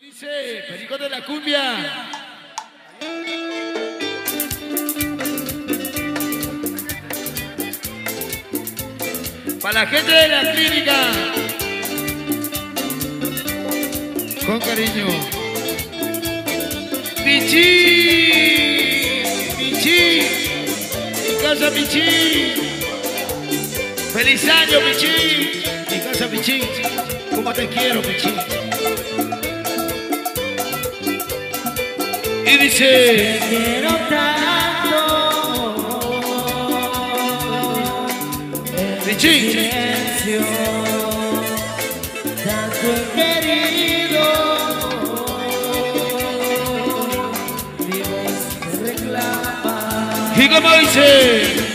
Dice Perico de la Cumbia. Para la gente de la clínica. Con cariño. Pichi. Pichi. Mi casa Pichi. Feliz año Pichi. Mi casa Pichi. Como te quiero Pichi. Y dice. quiero tanto Pichi. silencio tanto he querido mi voz te reclama Y como dice.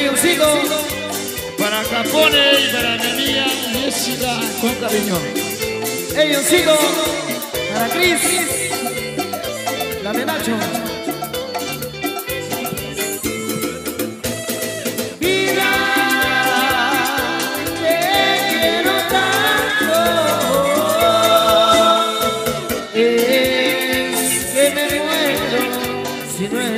Yo sigo Para Capone y para mi amiga Jessica. Con cariño. sigo para Cris la es me muero si no estás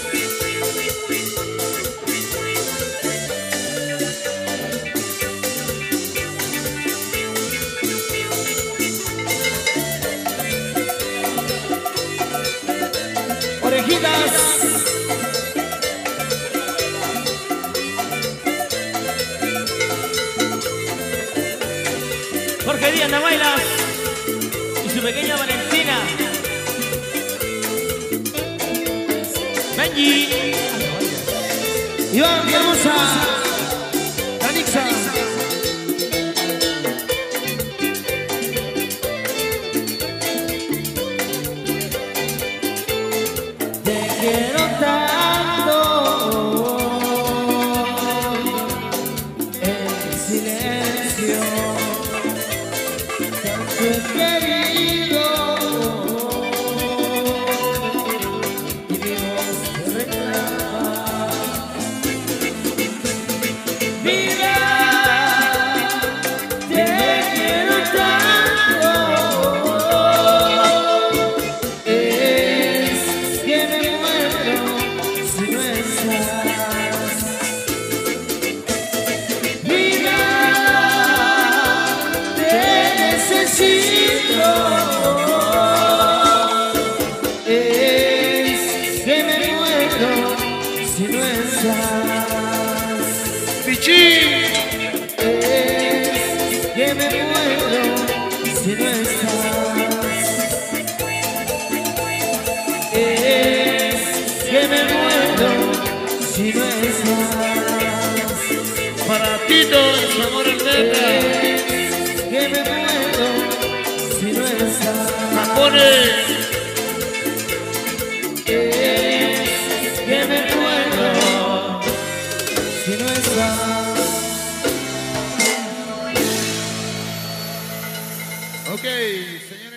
Díaz Navailas y su pequeña Valentina. Benji. Iván Hermosa. Canixa Te quiero tanto muero si no estás Pichi. es que me muero si no estás. Es que me muero si no estás. Para Tito, su amor eterna. Es que me muero si no estás. Capone. si no estás. Ok, señor.